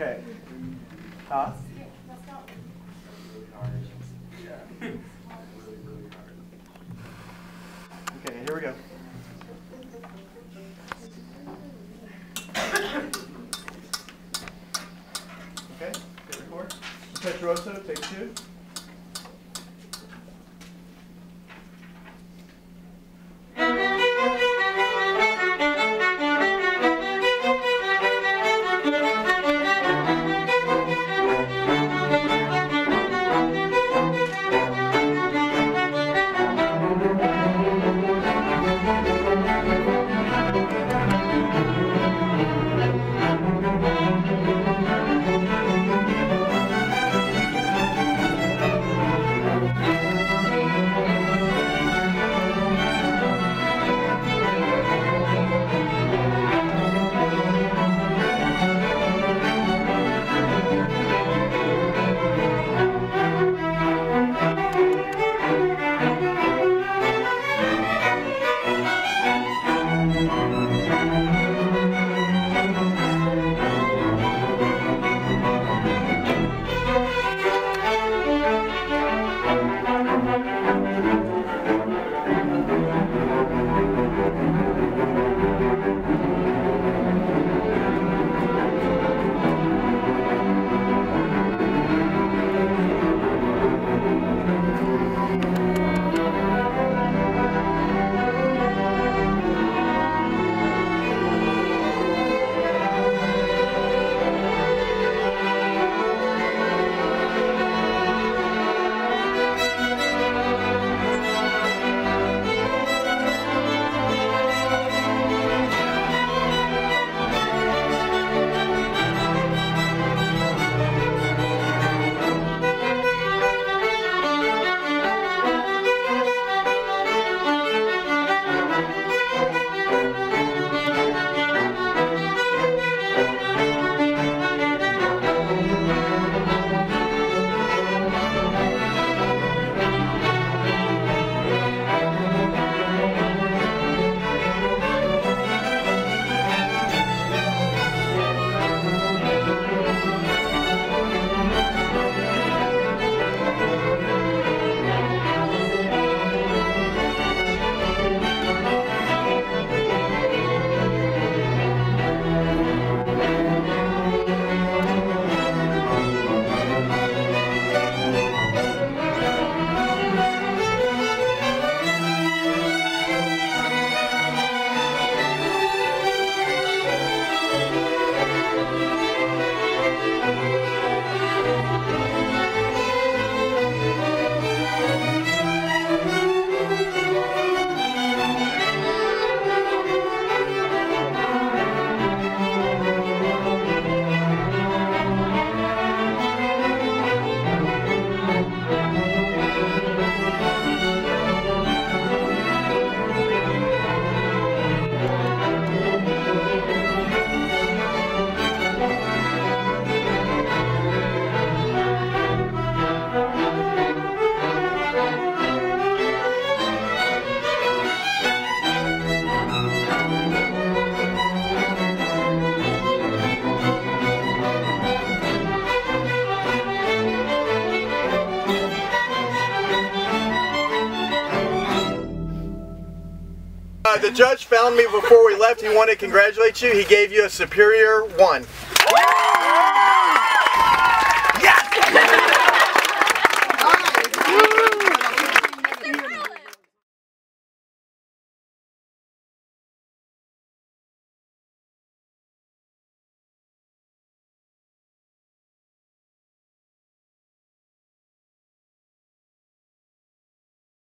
Okay. Huh? Okay, here we go. Okay, hit record. Petroso, take two. Uh, the judge found me before we left. He wanted to congratulate you. He gave you a superior one.